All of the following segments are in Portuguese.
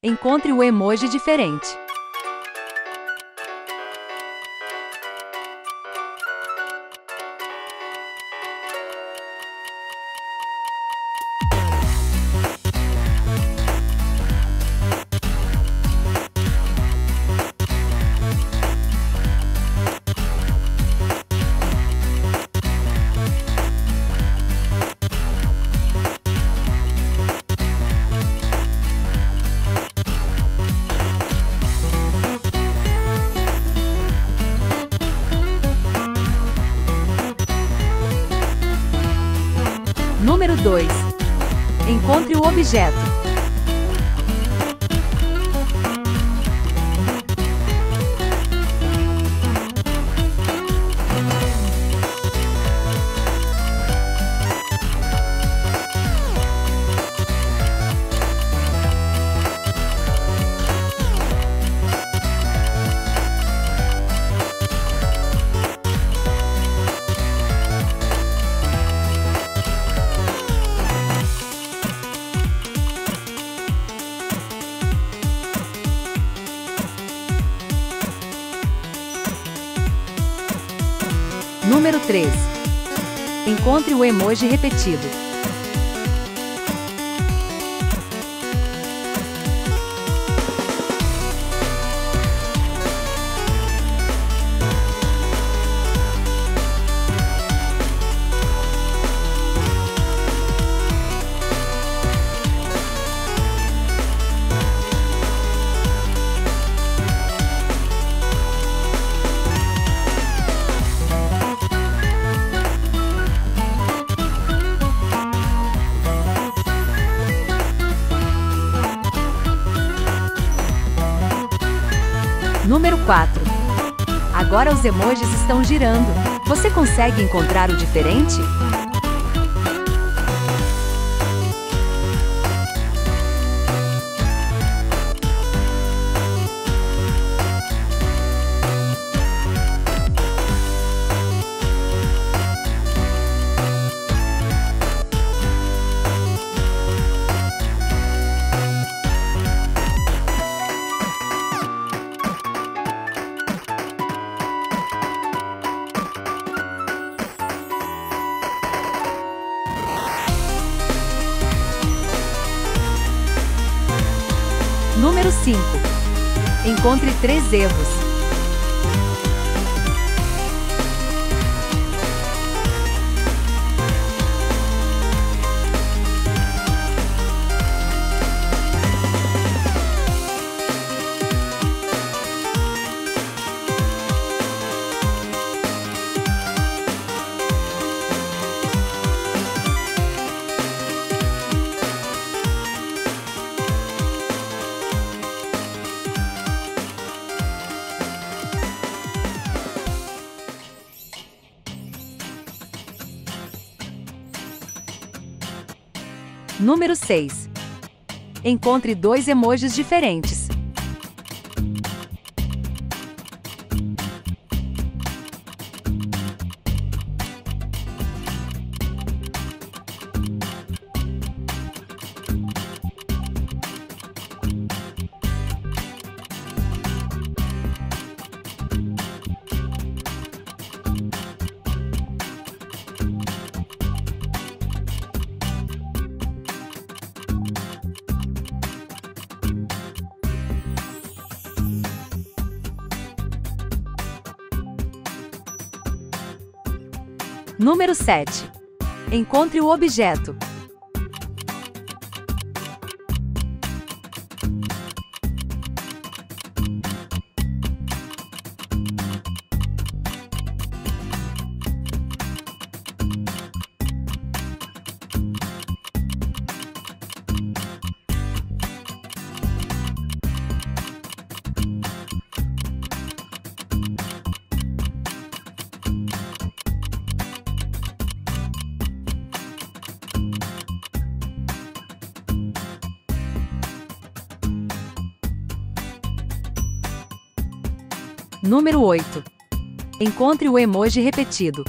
Encontre o emoji diferente. 2. Encontre o objeto. Número 3. Encontre o emoji repetido. Número 4. Agora os emojis estão girando. Você consegue encontrar o diferente? Número 5. Encontre três erros. Número 6. Encontre dois emojis diferentes. Número 7. Encontre o objeto. Número 8. Encontre o emoji repetido.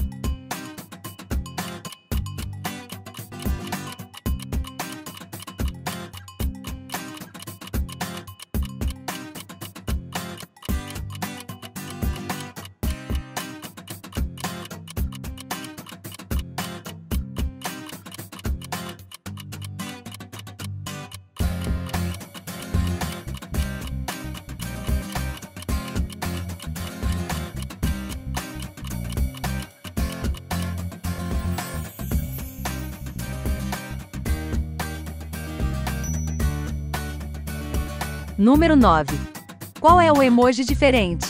Número 9. Qual é o emoji diferente?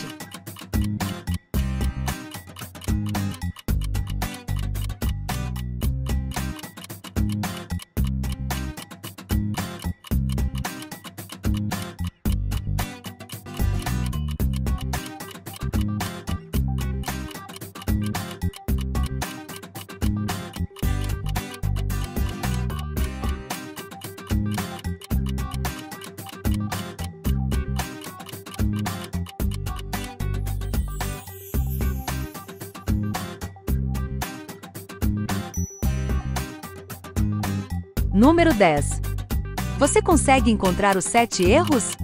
Número 10. Você consegue encontrar os sete erros?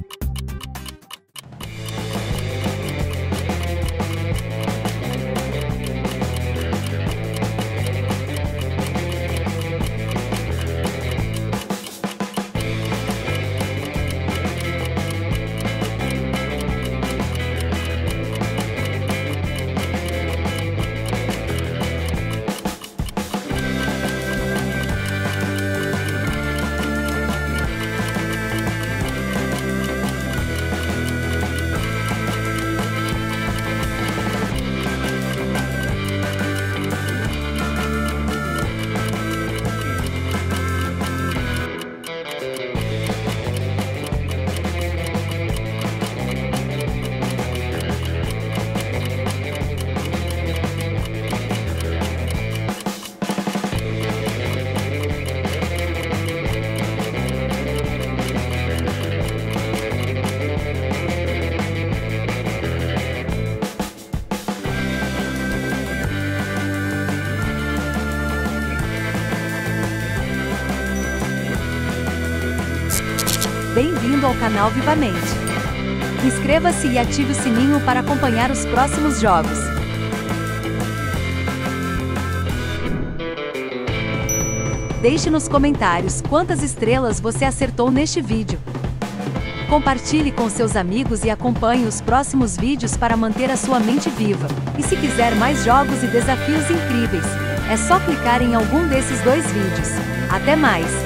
Bem-vindo ao canal Vivamente. Inscreva-se e ative o sininho para acompanhar os próximos jogos. Deixe nos comentários quantas estrelas você acertou neste vídeo. Compartilhe com seus amigos e acompanhe os próximos vídeos para manter a sua mente viva. E se quiser mais jogos e desafios incríveis, é só clicar em algum desses dois vídeos. Até mais!